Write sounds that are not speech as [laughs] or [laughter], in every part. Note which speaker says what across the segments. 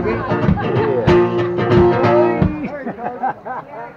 Speaker 1: baby. Yeah. [laughs]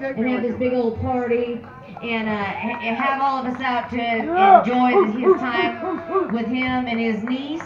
Speaker 1: and have this big old party and uh, have all of us out to enjoy his [laughs] time with him and his niece.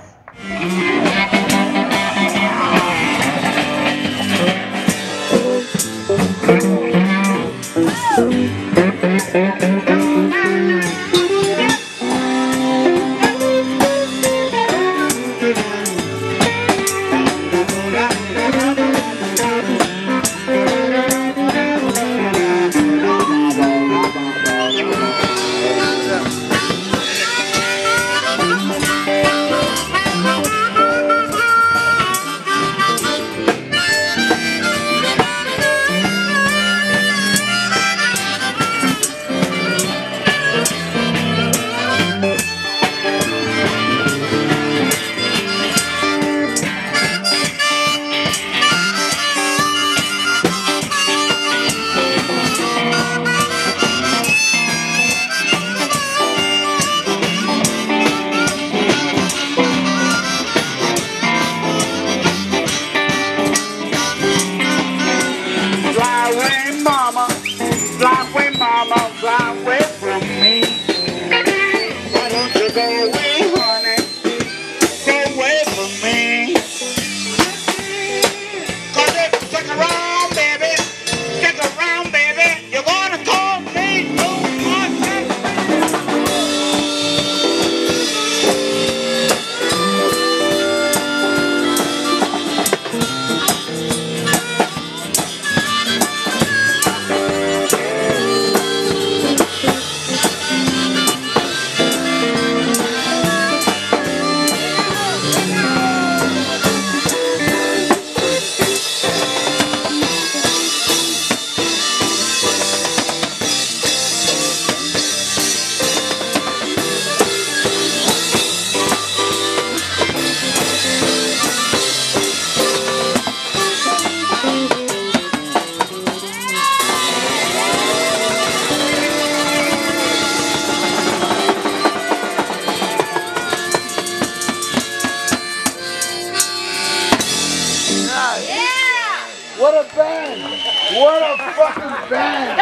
Speaker 2: a band! What a fucking band!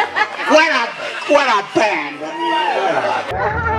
Speaker 3: What a, what a band! [laughs]